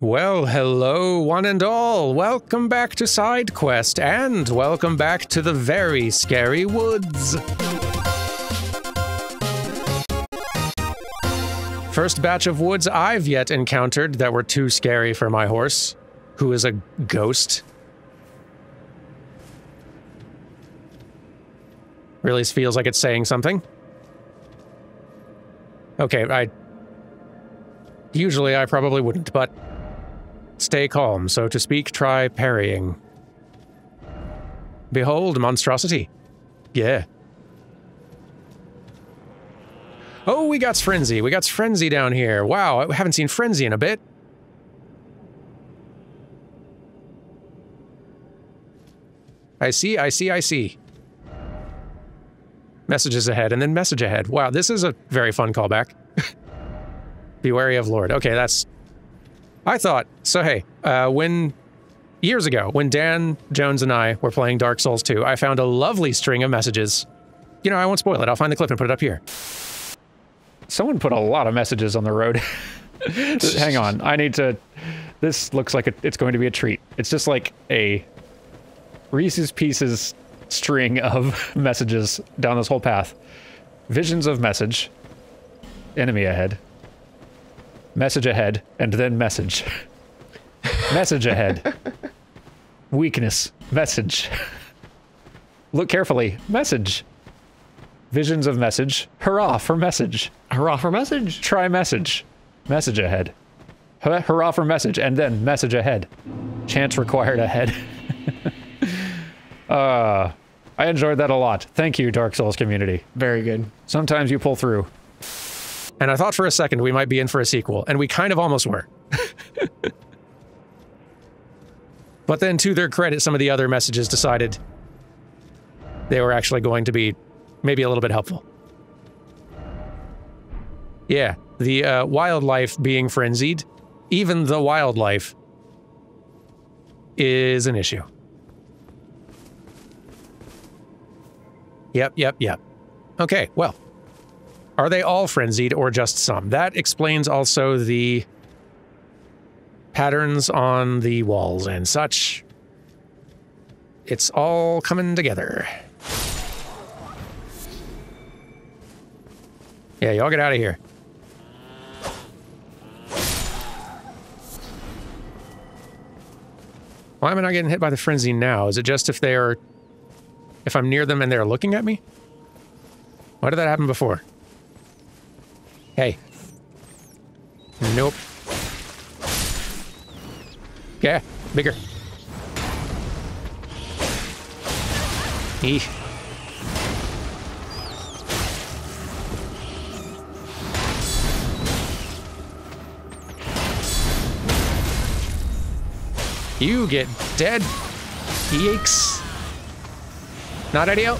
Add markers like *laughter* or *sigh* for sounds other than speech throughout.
Well, hello, one and all. Welcome back to Side Quest, and welcome back to the very scary woods. First batch of woods I've yet encountered that were too scary for my horse, who is a ghost. Really feels like it's saying something. Okay, I... Usually I probably wouldn't, but... Stay calm, so to speak, try parrying. Behold, monstrosity. Yeah. Oh, we got Frenzy. We got Frenzy down here. Wow, I haven't seen Frenzy in a bit. I see, I see, I see. Messages ahead, and then message ahead. Wow, this is a very fun callback. *laughs* Be wary of Lord. Okay, that's... I thought... So hey, uh, when... Years ago, when Dan Jones and I were playing Dark Souls 2, I found a lovely string of messages. You know, I won't spoil it. I'll find the clip and put it up here. Someone put a lot of messages on the road. *laughs* Hang on, I need to... This looks like a, it's going to be a treat. It's just like a Reese's Pieces string of *laughs* messages down this whole path. Visions of message. Enemy ahead. Message ahead, and then message. message ahead. Weakness. Message. Look carefully. Message. Visions of message. Hurrah for message. Hurrah for message. Try message. Message ahead. Hurrah for message, and then message ahead. Chance required ahead. *laughs* uh, I enjoyed that a lot. Thank you, Dark Souls community. Very good. Sometimes you pull through. And I thought for a second we might be in for a sequel, and we kind of almost were. *laughs* but then, to their credit, some of the other messages decided they were actually going to be maybe a little bit helpful. Yeah, the uh, wildlife being frenzied, even the wildlife, is an issue. Yep, yep, yep. Okay, well. Are they all frenzied or just some? That explains also the patterns on the walls and such. It's all coming together. Yeah, y'all get out of here. Why am I not getting hit by the frenzy now? Is it just if they are... If I'm near them and they're looking at me? Why did that happen before? Hey. Nope. Yeah, bigger. Eesh. You get dead. Yikes. Not ideal.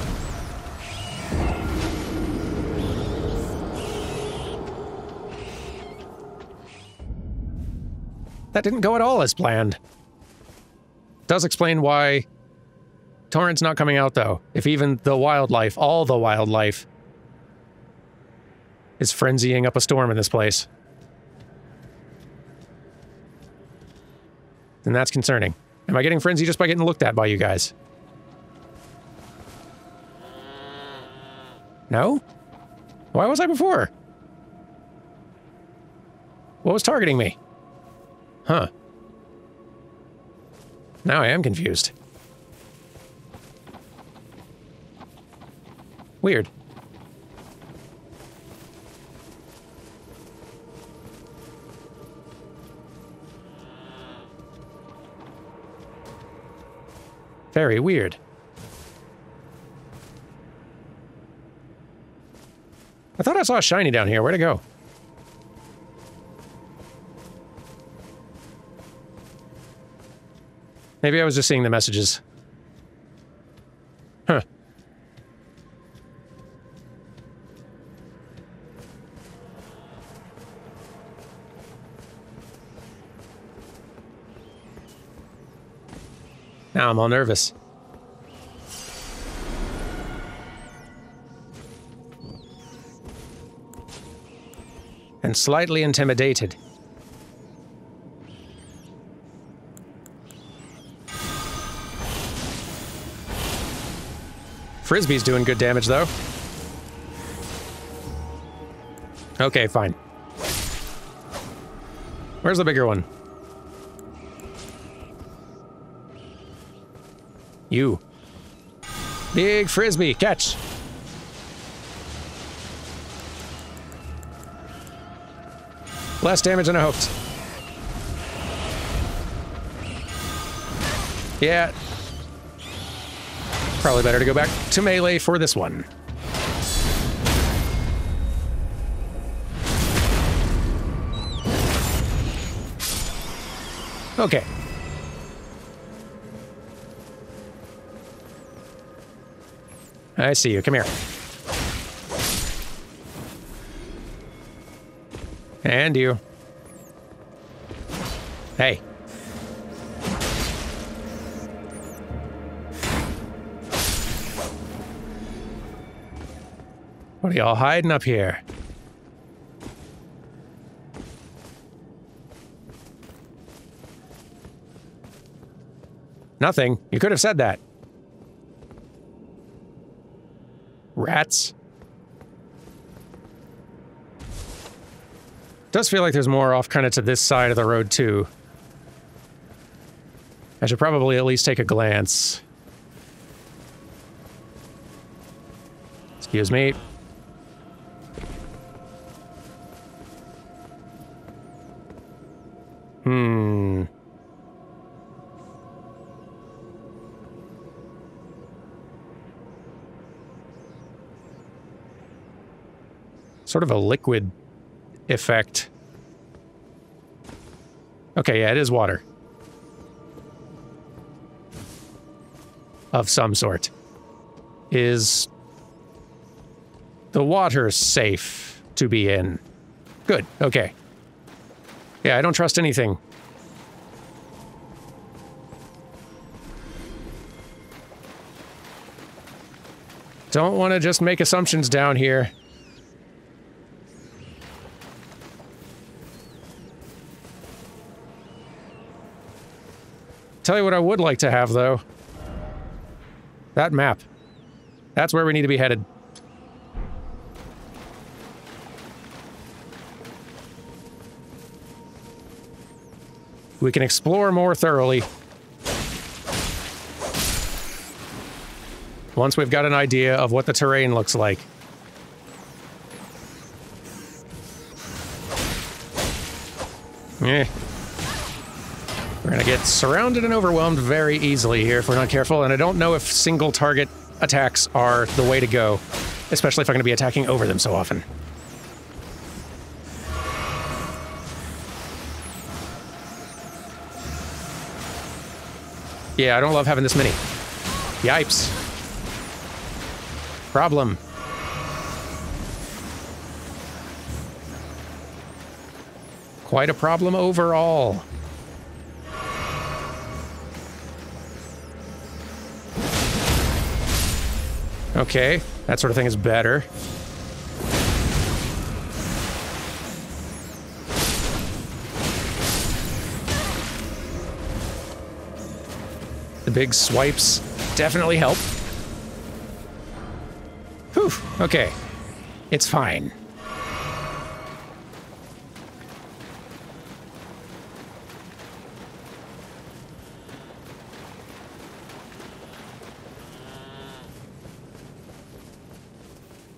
That didn't go at all as planned. Does explain why Torrent's not coming out, though. If even the wildlife, all the wildlife, is frenzying up a storm in this place. Then that's concerning. Am I getting frenzy just by getting looked at by you guys? No? Why was I before? What was targeting me? Huh. Now I am confused. Weird. Very weird. I thought I saw a shiny down here. Where'd it go? Maybe I was just seeing the messages. Huh. Now I'm all nervous. And slightly intimidated. Frisbee's doing good damage, though. Okay, fine. Where's the bigger one? You. Big frisbee, catch. Less damage than I hoped. Yeah. Probably better to go back to melee for this one. Okay. I see you. Come here. And you. Hey. What are y'all hiding up here? Nothing. You could have said that. Rats. Does feel like there's more off kind of to this side of the road too. I should probably at least take a glance. Excuse me. Hmm. Sort of a liquid effect. Okay, yeah, it is water. Of some sort. Is the water safe to be in? Good, okay. Yeah, I don't trust anything. Don't want to just make assumptions down here. Tell you what I would like to have, though. That map. That's where we need to be headed. We can explore more thoroughly. Once we've got an idea of what the terrain looks like. Eh. We're gonna get surrounded and overwhelmed very easily here if we're not careful, and I don't know if single target attacks are the way to go, especially if I'm gonna be attacking over them so often. Yeah, I don't love having this many. Yipes. Problem. Quite a problem overall. Okay, that sort of thing is better. Big swipes definitely help. Whew, okay. It's fine.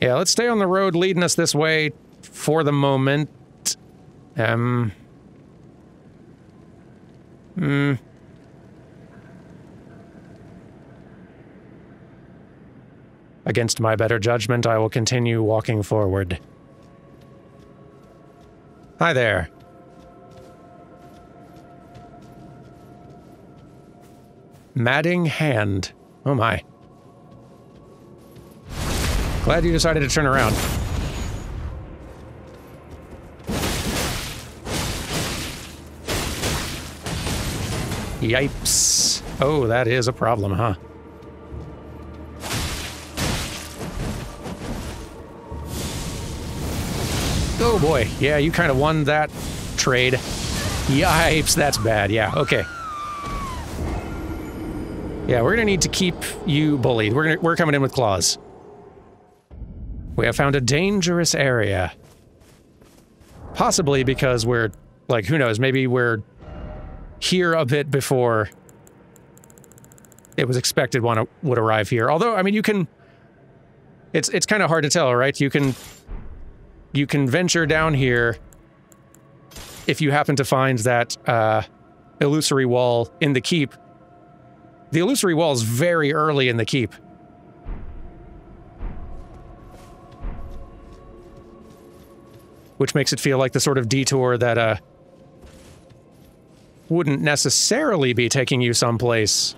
Yeah, let's stay on the road leading us this way for the moment. Um. Hmm. Against my better judgment, I will continue walking forward. Hi there. Madding hand. Oh my. Glad you decided to turn around. Yipes. Oh, that is a problem, huh? Oh boy, yeah, you kind of won that trade. Yipes, that's bad, yeah, okay. Yeah, we're gonna need to keep you bullied. We're gonna, we're coming in with claws. We have found a dangerous area. Possibly because we're, like, who knows, maybe we're here a bit before it was expected one would arrive here. Although, I mean, you can... It's, it's kind of hard to tell, right? You can... You can venture down here if you happen to find that, uh, illusory wall in the keep. The illusory wall is very early in the keep. Which makes it feel like the sort of detour that, uh, wouldn't necessarily be taking you someplace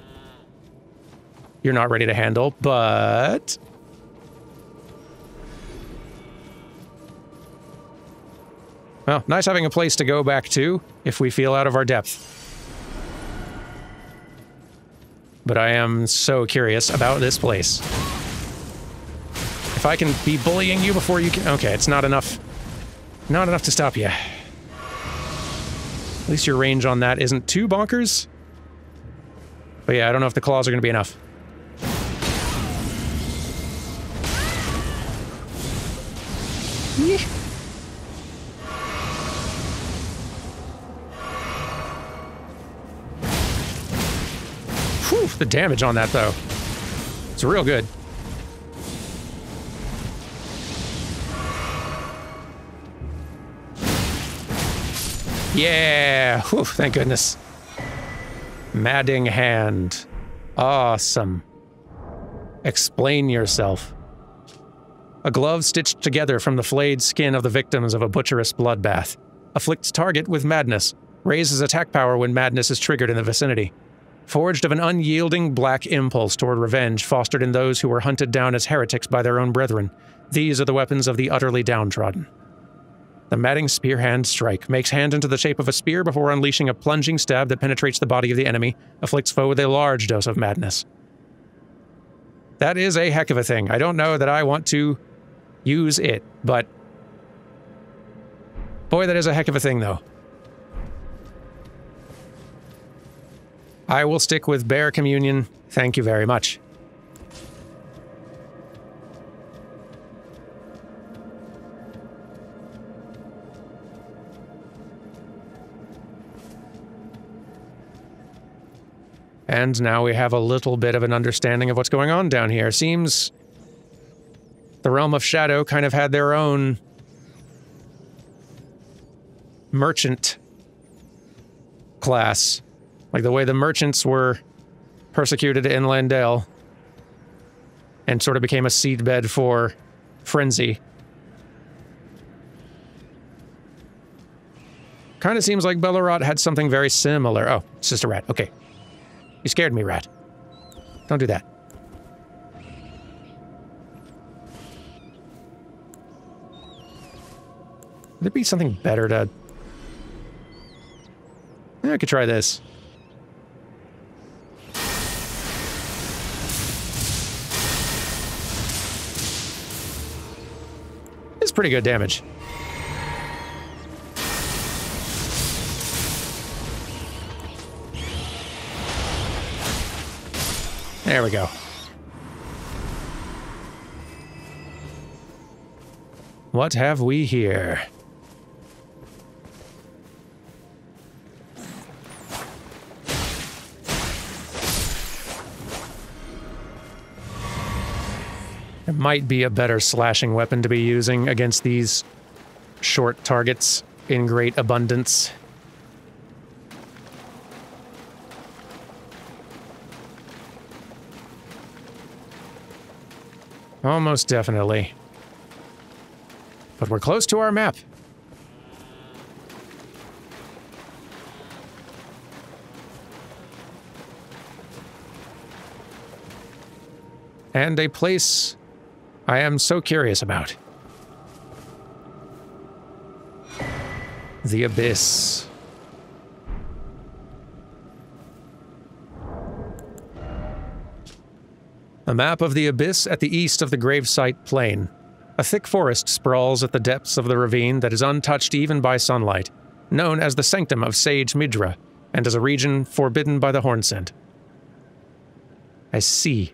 you're not ready to handle, but... Well, nice having a place to go back to if we feel out of our depth. But I am so curious about this place. If I can be bullying you before you can... Okay, it's not enough. Not enough to stop you. At least your range on that isn't too bonkers. But yeah, I don't know if the claws are going to be enough. The damage on that, though. It's real good. Yeah! Whew, thank goodness. Madding hand. Awesome. Explain yourself. A glove stitched together from the flayed skin of the victims of a butcherous bloodbath. Afflicts target with madness. Raises attack power when madness is triggered in the vicinity. Forged of an unyielding black impulse toward revenge fostered in those who were hunted down as heretics by their own brethren. These are the weapons of the utterly downtrodden. The Madding Spear Hand Strike makes hand into the shape of a spear before unleashing a plunging stab that penetrates the body of the enemy, afflicts foe with a large dose of madness. That is a heck of a thing. I don't know that I want to use it, but boy, that is a heck of a thing, though. I will stick with Bear Communion. Thank you very much. And now we have a little bit of an understanding of what's going on down here. Seems the Realm of Shadow kind of had their own merchant class. Like the way the merchants were persecuted in Leyndell and sort of became a seedbed for frenzy. Kind of seems like Belurat had something very similar. Oh, it's just a rat. Okay. You scared me, rat. Don't do that. Would there be something better to... I could try this. It's pretty good damage. There we go. What have we here? It might be a better slashing weapon to be using against these short targets in great abundance. Almost definitely. But we're close to our map. And a place I am so curious about. The Abyss. A map of the abyss at the east of the gravesite plain. A thick forest sprawls at the depths of the ravine that is untouched even by sunlight, known as the Sanctum of Sage Midra, and as a region forbidden by the Hornsent. I see.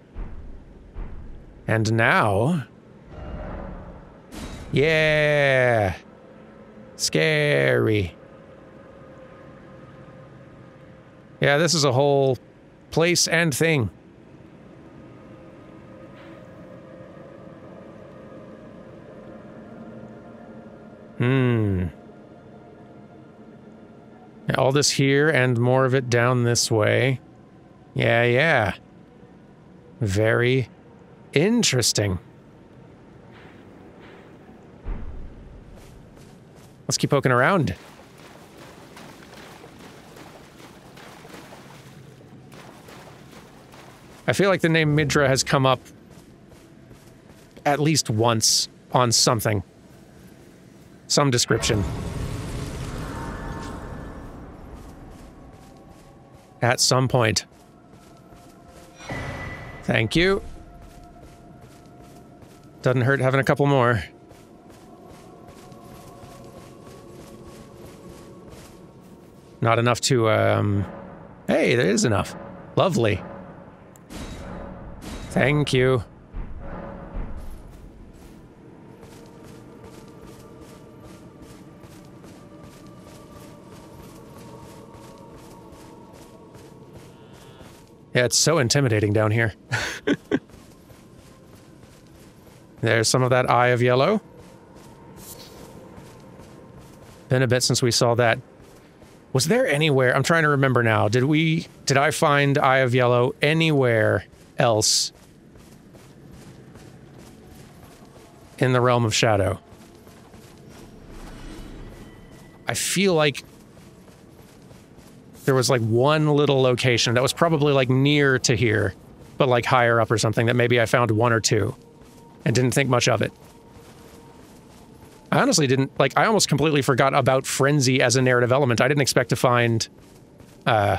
And now... Yeah! Scary. Yeah, this is a whole place and thing. Hmm. All this here and more of it down this way. Yeah, yeah. Very interesting. Let's keep poking around. I feel like the name Midra has come up at least once on something. Some description. At some point. Thank you. Doesn't hurt having a couple more. Not enough to, um... Hey, there is enough. Lovely. Thank you. Yeah, it's so intimidating down here. *laughs* There's some of that Eye of Yellow. Been a bit since we saw that. Was there anywhere, I'm trying to remember now, did we, did I find Eye of Yellow anywhere else in the realm of shadow. I feel like there was like one little location that was probably like near to here, but like higher up or something that maybe I found one or two and didn't think much of it. I honestly didn't like I almost completely forgot about frenzy as a narrative element. I didn't expect to find uh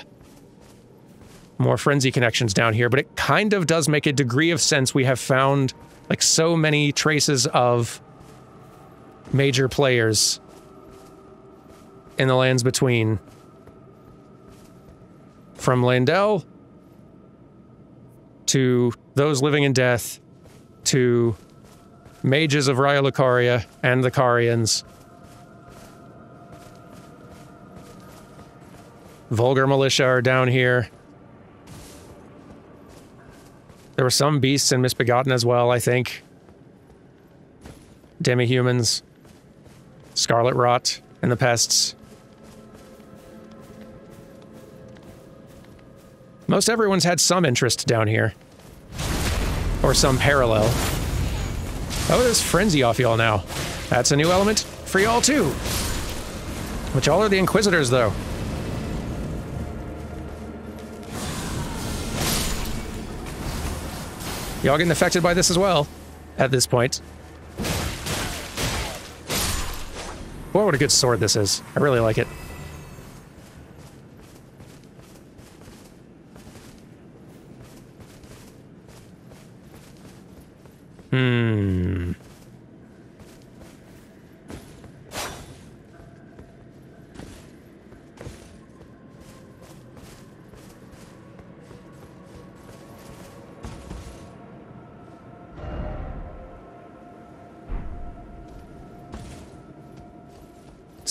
more frenzy connections down here, but it kind of does make a degree of sense. We have found like so many traces of major players in the lands between. From Leyndell to those living in death to mages of Raya Lucaria and the Carians. Vulgar militia are down here. There were some beasts in Misbegotten as well, I think. Demi-humans. Scarlet Rot and the pests. Most everyone's had some interest down here. Or some parallel. Oh, there's Frenzy off y'all now. That's a new element for y'all too. Which all are the Inquisitors, though. Y'all getting affected by this as well, at this point. Boy, what a good sword this is. I really like it.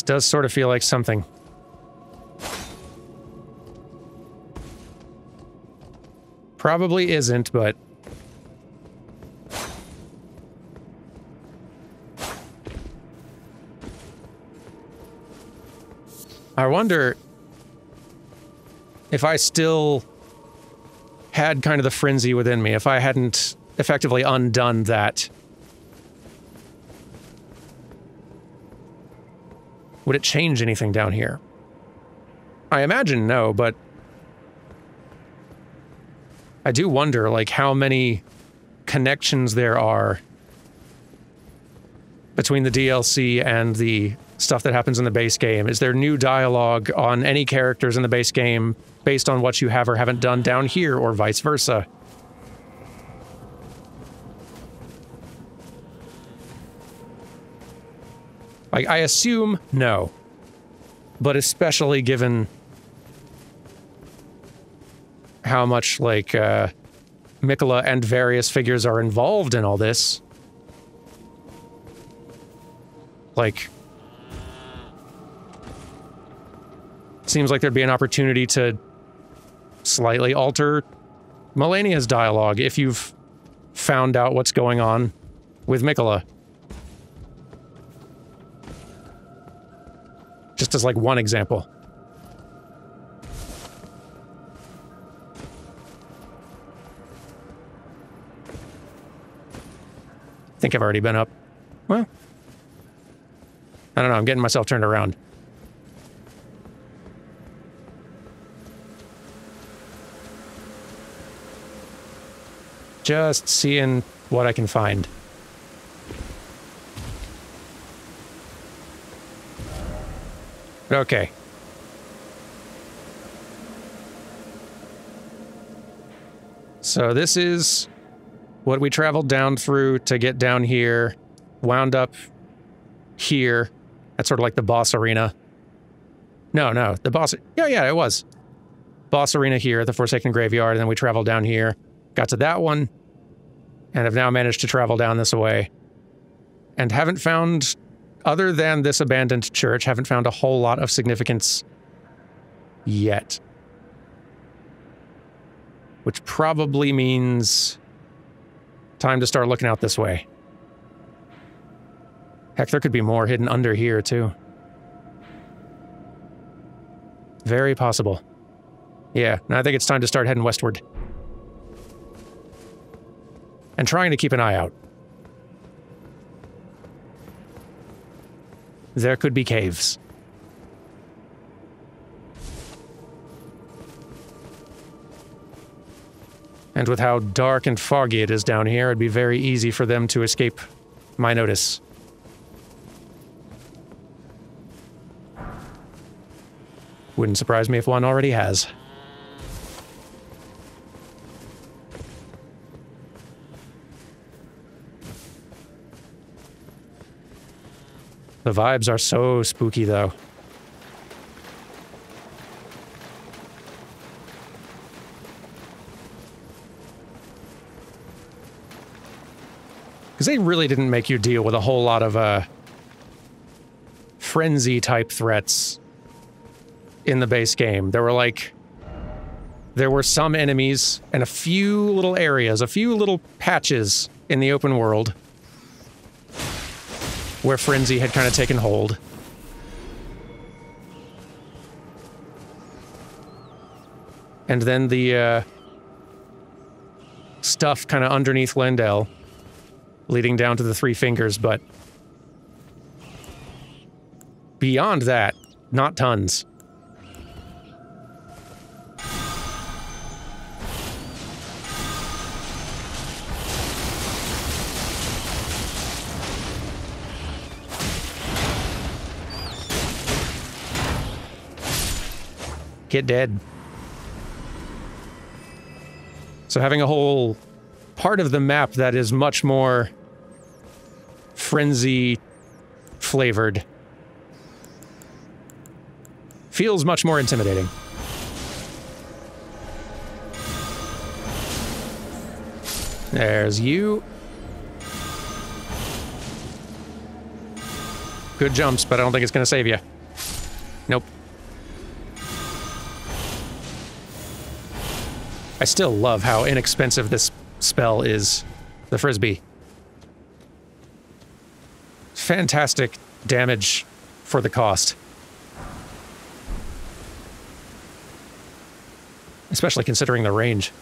Does sort of feel like something. Probably isn't, but... I wonder if I still had kind of the frenzy within me, if I hadn't effectively undone that Would it change anything down here? I imagine no, but I do wonder, like, how many connections there are between the DLC and the stuff that happens in the base game. Is there new dialogue on any characters in the base game based on what you have or haven't done down here, or vice versa? Like, I assume no. But especially given how much, like, uh, Miquella and various figures are involved in all this. Like, seems like there'd be an opportunity to slightly alter Malenia's dialogue if you've found out what's going on with Miquella. As like one example. I think I've already been up. Well, I don't know, I'm getting myself turned around. Just seeing what I can find. Okay. So this is what we traveled down through to get down here, wound up here. That's sort of like the boss arena. No, no, the boss. Yeah, yeah, it was. Boss arena here, at the Forsaken Graveyard, and then we traveled down here. Got to that one, and have now managed to travel down this way. And haven't found, other than this abandoned church, haven't found a whole lot of significance yet. Which probably means time to start looking out this way. Heck, there could be more hidden under here, too. Very possible. Yeah, I think it's time to start heading westward and trying to keep an eye out. There could be caves. And with how dark and foggy it is down here, it'd be very easy for them to escape my notice. Wouldn't surprise me if one already has. The vibes are so spooky, though. Because they really didn't make you deal with a whole lot of, uh, frenzy-type threats in the base game. There were, like... There were some enemies and a few little areas, a few little patches in the open world where Frenzy had kind of taken hold. And then the uh, stuff kind of underneath Leyndell, leading down to the Three Fingers, but beyond that, not tons. Get dead. So having a whole part of the map that is much more frenzy flavored feels much more intimidating. There's you. Good jumps, but I don't think it's going to save you. I still love how inexpensive this spell is. The Frisbee. Fantastic damage for the cost. Especially considering the range.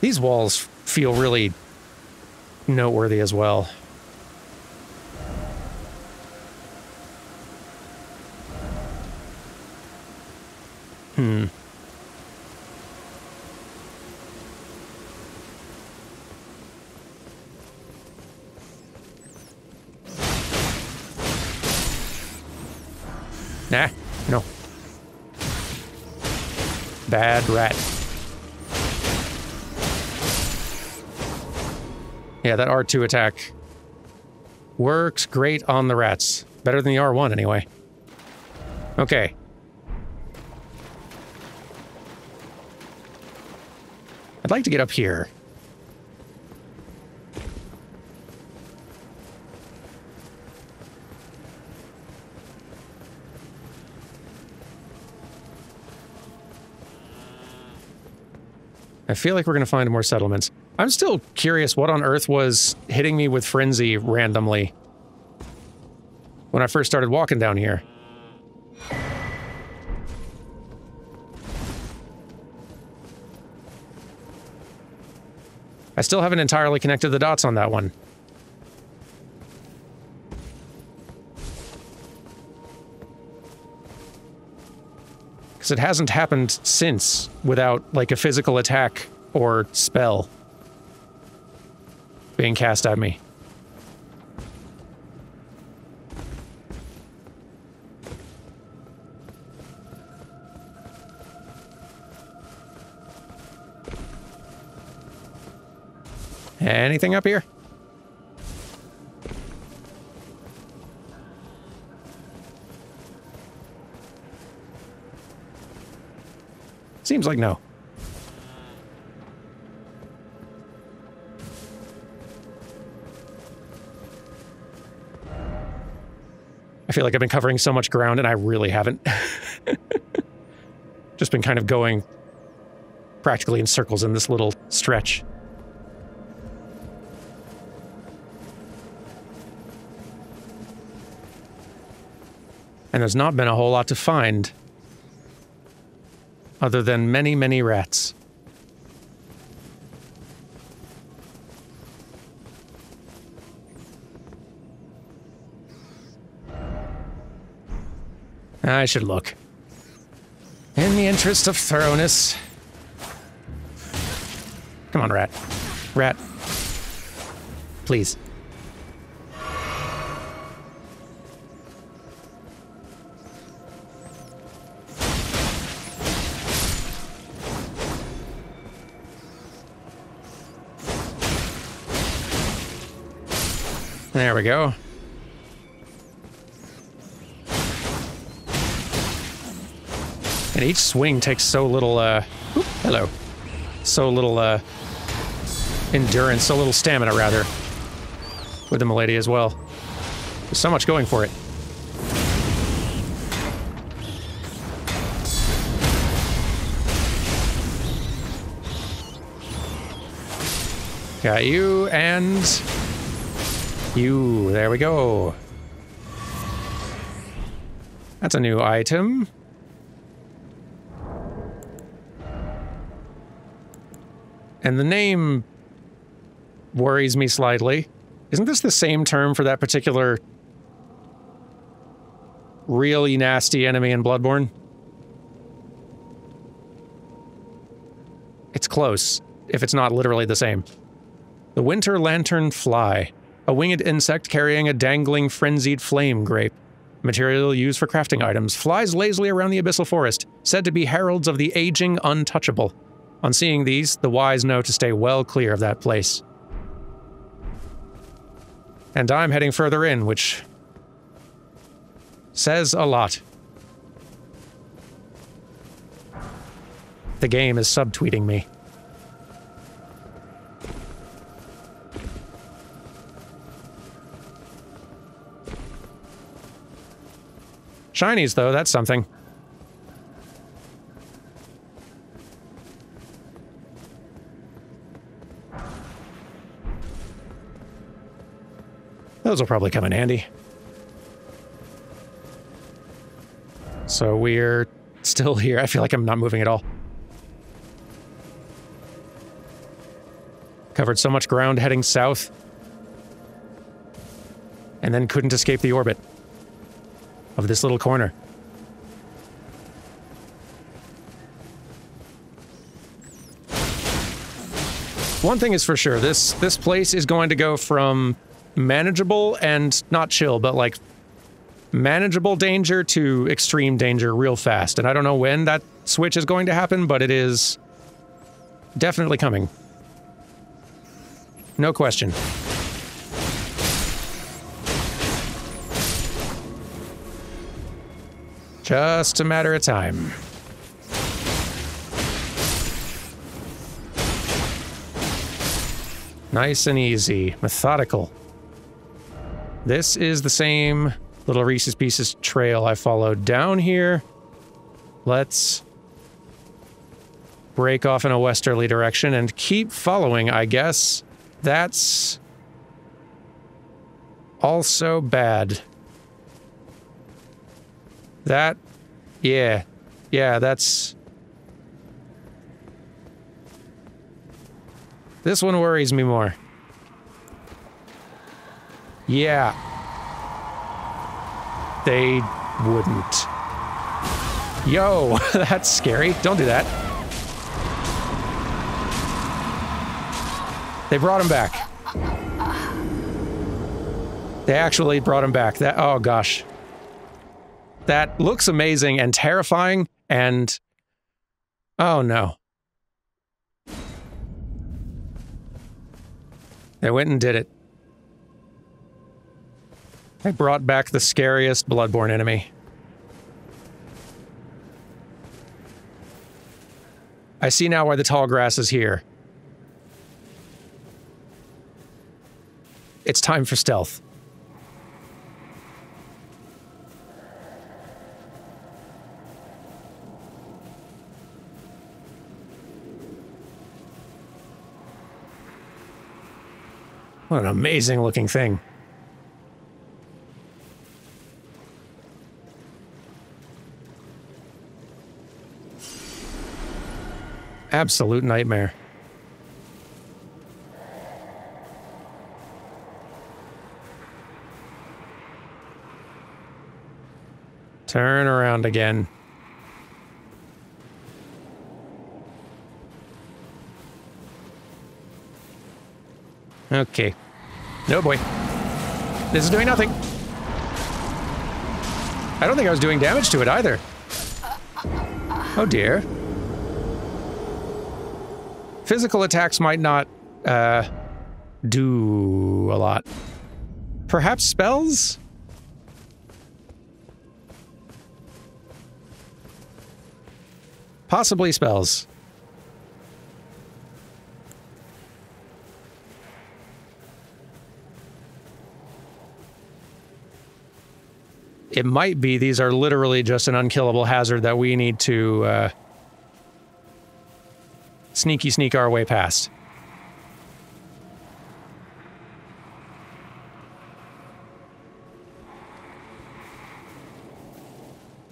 These walls feel really noteworthy as well. Hmm. Nah, no. Bad rat. Yeah, that R2 attack works great on the rats. Better than the R1 anyway. Okay. I'd like to get up here. I feel like we're going to find more settlements. I'm still curious what on earth was hitting me with frenzy randomly when I first started walking down here. I still haven't entirely connected the dots on that one. Because it hasn't happened since without, like, a physical attack or spell being cast at me. Anything up here? Seems like no. I feel like I've been covering so much ground and I really haven't. *laughs* Just been kind of going practically in circles in this little stretch. And there's not been a whole lot to find other than many, many rats. I should look. In the interest of thoroughness. Come on, rat. Rat. Please. There we go. And each swing takes so little, uh, oop, hello, so little, uh, endurance, so little stamina, rather, with the Milady as well. There's so much going for it. Got you, and you. There we go. That's a new item. And the name worries me slightly. Isn't this the same term for that particular really nasty enemy in Bloodborne? It's close, if it's not literally the same. The Winter Lantern Fly a winged insect carrying a dangling, frenzied flame grape. Material used for crafting items, flies lazily around the abyssal forest, said to be heralds of the aging untouchable. On seeing these, the wise know to stay well clear of that place. And I'm heading further in, which says a lot. The game is subtweeting me. Shinies, though, that's something. Those will probably come in handy. So we're still here. I feel like I'm not moving at all. Covered so much ground heading south. And then couldn't escape the orbit of this little corner. One thing is for sure, this this place is going to go from manageable and not chill, but like manageable danger to extreme danger real fast. And I don't know when that switch is going to happen, but it is definitely coming. No question. Just a matter of time. Nice and easy. Methodical. This is the same little Reese's Pieces trail I followed down here. Let's break off in a westerly direction and keep following, I guess. That's also bad. That, yeah, yeah, that's... This one worries me more. Yeah. They wouldn't. Yo, *laughs* that's scary. Don't do that. They brought him back. They actually brought him back. That oh gosh. That looks amazing and terrifying and oh no. They went and did it. They brought back the scariest Bloodborne enemy. I see now why the tall grass is here. It's time for stealth. What an amazing looking thing. Absolute nightmare. Turn around again. Okay. No boy. This is doing nothing. I don't think I was doing damage to it either. Oh dear. Physical attacks might not, uh, do a lot. Perhaps spells? Possibly spells. It might be these are literally just an unkillable hazard that we need to uh, sneaky sneak our way past.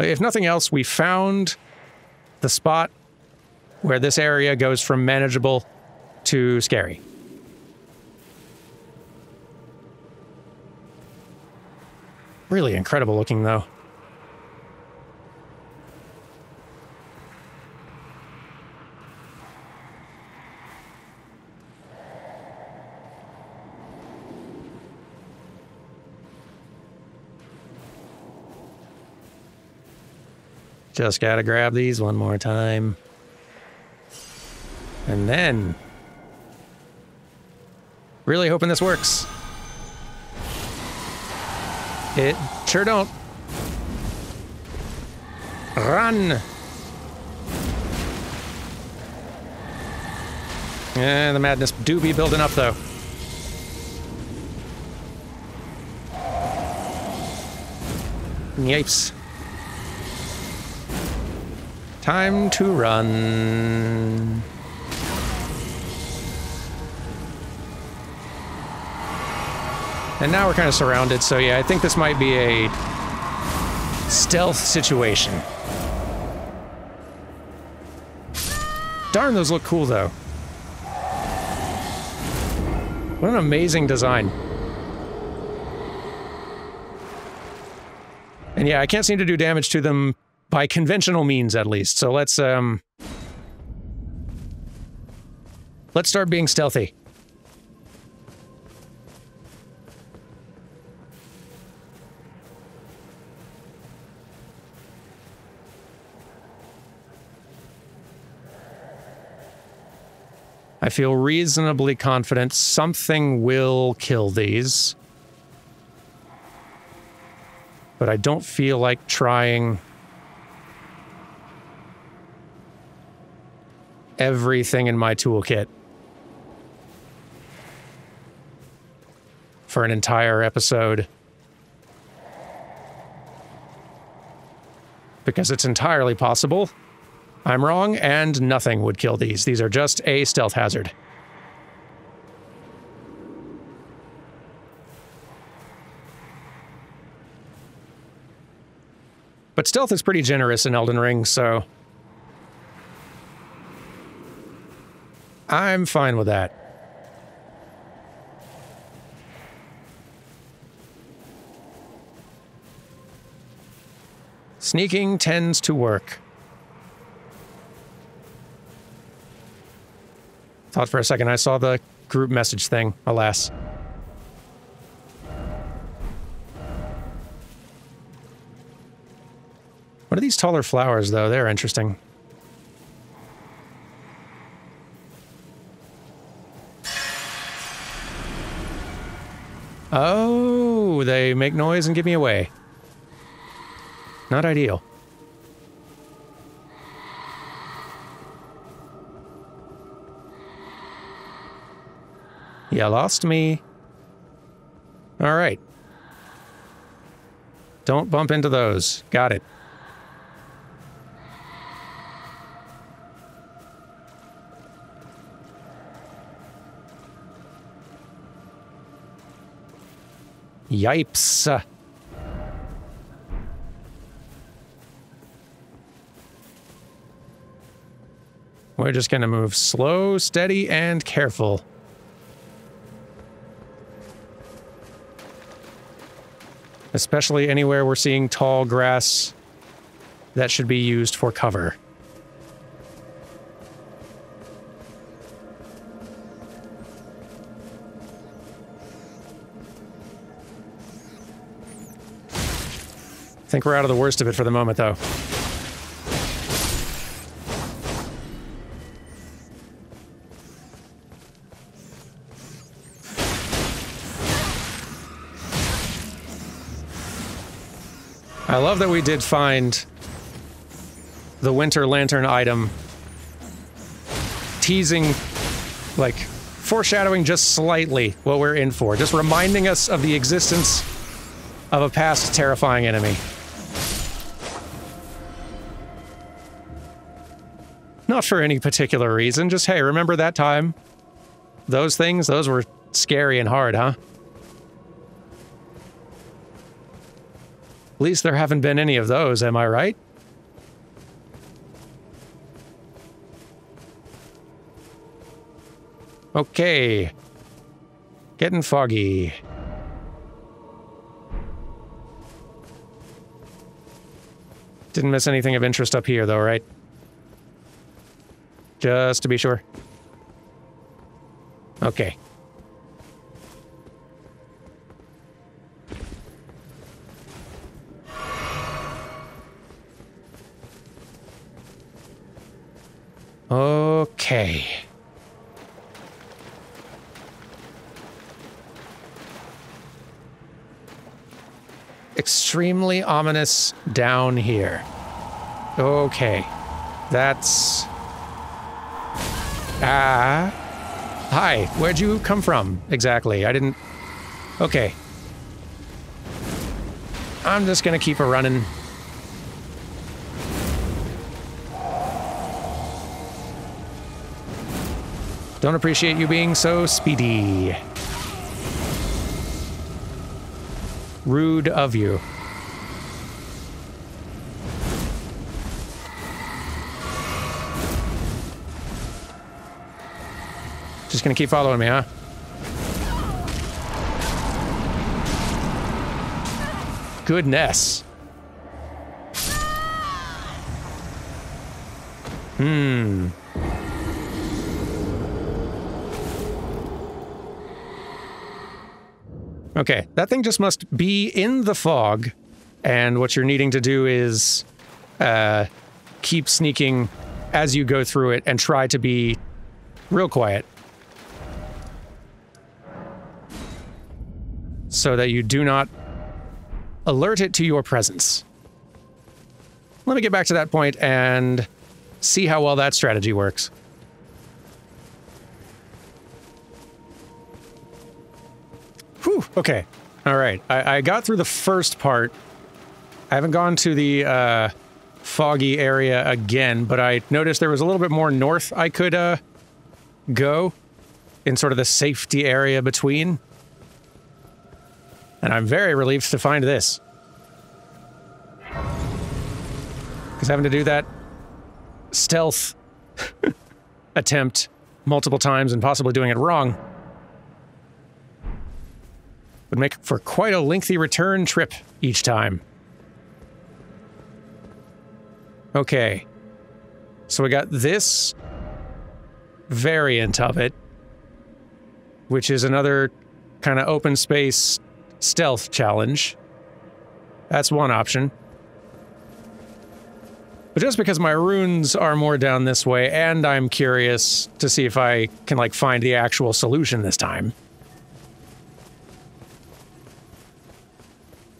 If nothing else, we found the spot where this area goes from manageable to scary. Really incredible looking, though. Just gotta grab these one more time. And then... Really hoping this works. It sure don't. Run! Yeah, the madness do be building up, though. Yipes. Time to run. And now we're kind of surrounded, so yeah, I think this might be a stealth situation. Darn, those look cool, though. What an amazing design. And yeah, I can't seem to do damage to them by conventional means, at least. So let's, um... Let's start being stealthy. Feel reasonably confident something will kill these. But I don't feel like trying everything in my toolkit. for an entire episode. Because it's entirely possible. I'm wrong, and nothing would kill these. These are just a stealth hazard. But stealth is pretty generous in Elden Ring, so... I'm fine with that. Sneaking tends to work. Thought for a second I saw the group message thing, alas. What are these taller flowers, though? They're interesting. Oh, they make noise and give me away. Not ideal. You lost me. All right. Don't bump into those. Got it. Yipes. We're just going to move slow, steady, and careful. Especially anywhere we're seeing tall grass that should be used for cover. I think we're out of the worst of it for the moment, though. I love that we did find the Winter Lantern item teasing, like, foreshadowing just slightly what we're in for, just reminding us of the existence of a past terrifying enemy. Not for any particular reason, just hey, remember that time? Those things, those were scary and hard, huh? At least there haven't been any of those, am I right? Okay. Getting foggy. Didn't miss anything of interest up here, though, right? Just to be sure. Okay. Ominous down here. Okay. That's Ah. Hi, where'd you come from? Exactly. I didn't... Okay. I'm just gonna keep a running. Don't appreciate you being so speedy. Rude of you. Just gonna keep following me, huh? Goodness. Hmm. Okay, that thing just must be in the fog, and what you're needing to do is uh, keep sneaking as you go through it and try to be real quiet. So that you do not alert it to your presence. Let me get back to that point and see how well that strategy works. Whew, Okay. All right. I, I got through the first part. I haven't gone to the uh, foggy area again, but I noticed there was a little bit more north I could uh, go in sort of the safety area between. And I'm very relieved to find this. Because having to do that stealth *laughs* attempt multiple times and possibly doing it wrong would make for quite a lengthy return trip each time. Okay. So we got this variant of it, which is another kind of open space stealth challenge. That's one option. But just because my runes are more down this way, and I'm curious to see if I can, like, find the actual solution this time.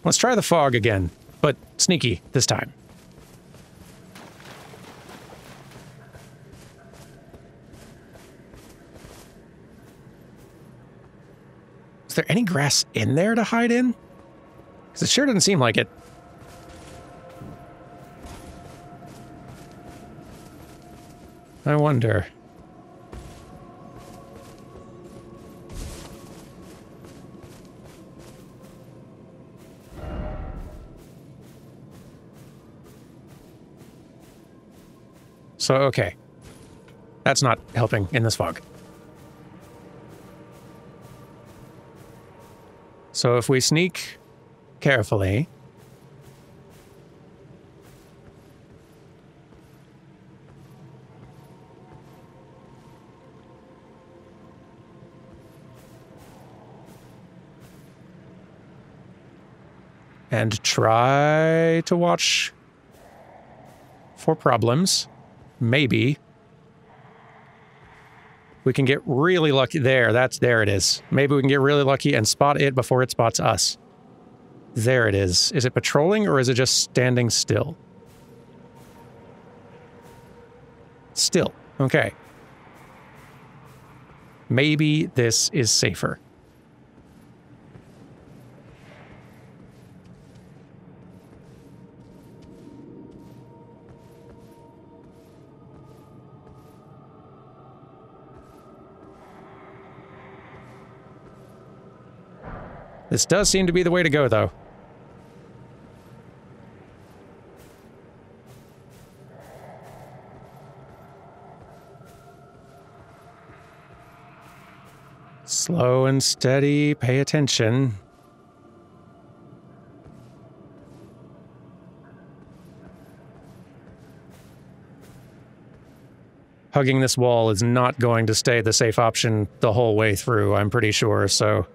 Let's try the fog again, but sneaky this time. There any grass in there to hide in? Because it sure doesn't seem like it. I wonder. So, okay. That's not helping in this fog. So if we sneak carefully... And try to watch for problems. Maybe. We can get really lucky. There, that's there it is. Maybe we can get really lucky and spot it before it spots us. There it is. Is it patrolling or is it just standing still? Still. Okay. Maybe this is safer. This does seem to be the way to go, though. Slow and steady, pay attention. Hugging this wall is not going to stay the safe option the whole way through, I'm pretty sure, so...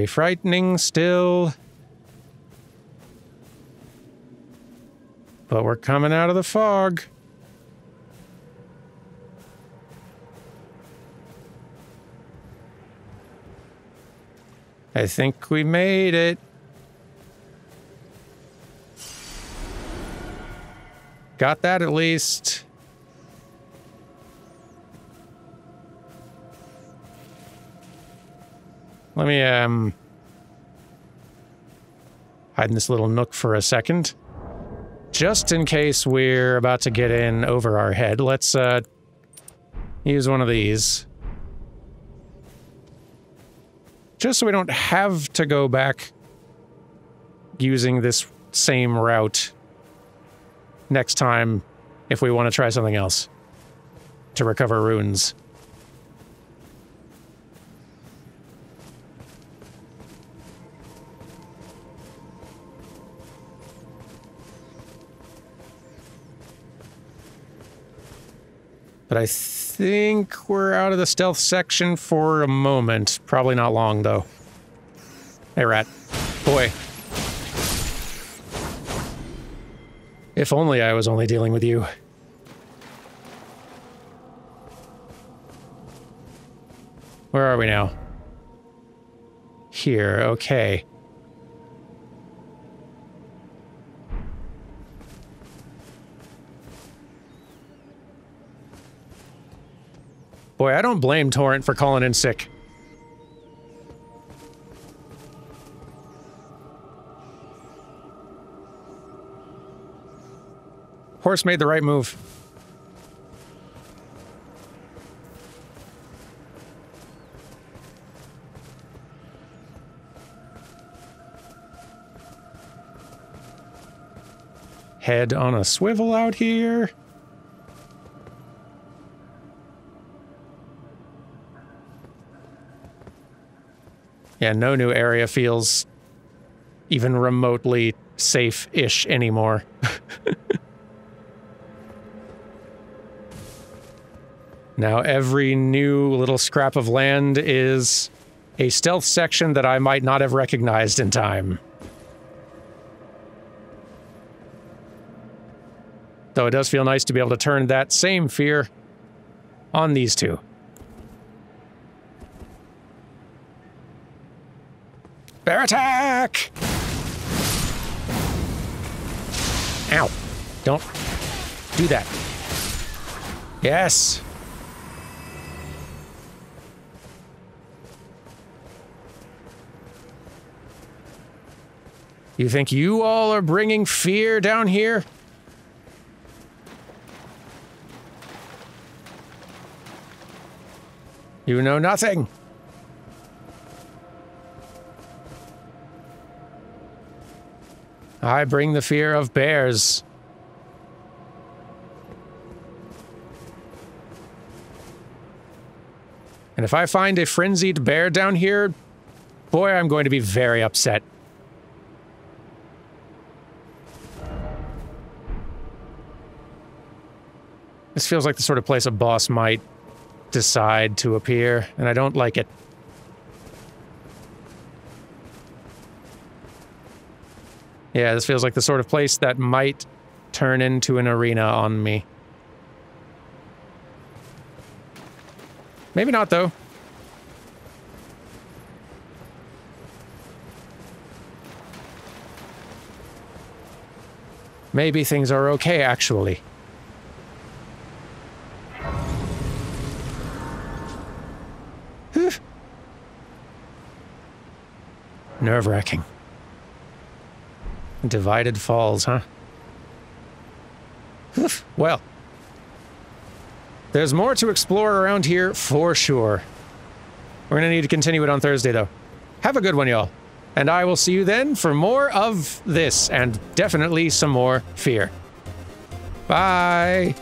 Very frightening still. But we're coming out of the fog. I think we made it. Got that at least. Let me, um... Hide in this little nook for a second. Just in case we're about to get in over our head, let's, uh... Use one of these. Just so we don't have to go back using this same route next time if we want to try something else to recover runes. But I think we're out of the stealth section for a moment. Probably not long, though. Hey, rat. Boy. If only I was only dealing with you. Where are we now? Here, okay. Boy, I don't blame Torrent for calling in sick. Horse made the right move. Head on a swivel out here. Yeah, no new area feels even remotely safe-ish anymore. *laughs* now every new little scrap of land is a stealth section that I might not have recognized in time. Though it does feel nice to be able to turn that same fear on these two. Bear attack! Ow. Don't do that. Yes. You think you all are bringing fear down here? You know nothing. I bring the fear of bears. And if I find a frenzied bear down here, boy, I'm going to be very upset. This feels like the sort of place a boss might decide to appear, and I don't like it. Yeah, this feels like the sort of place that might turn into an arena on me. Maybe not, though. Maybe things are okay, actually. Nerve-wracking. Divided Falls, huh? well. There's more to explore around here for sure. We're gonna need to continue it on Thursday, though. Have a good one, y'all. And I will see you then for more of this, and definitely some more fear. Bye!